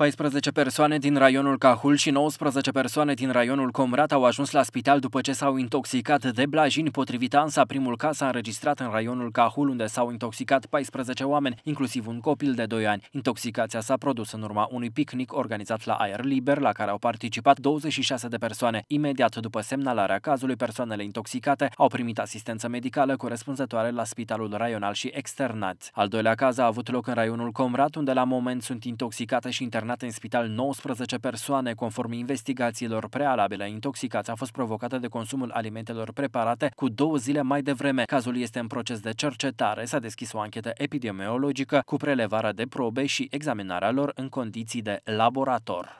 14 persoane din raionul Cahul și 19 persoane din raionul Comrat au ajuns la spital după ce s-au intoxicat de blajini. Potrivit ANSA, primul caz s-a înregistrat în raionul Cahul, unde s-au intoxicat 14 oameni, inclusiv un copil de 2 ani. Intoxicația s-a produs în urma unui picnic organizat la aer liber, la care au participat 26 de persoane. Imediat după semnalarea cazului, persoanele intoxicate au primit asistență medicală corespunzătoare la spitalul raional și externați. Al doilea caz a avut loc în raionul Comrat, unde la moment sunt intoxicate și internate internate în spital 19 persoane. Conform investigațiilor prealabile, intoxicația a fost provocată de consumul alimentelor preparate cu două zile mai devreme. Cazul este în proces de cercetare. S-a deschis o anchetă epidemiologică cu prelevarea de probe și examinarea lor în condiții de laborator.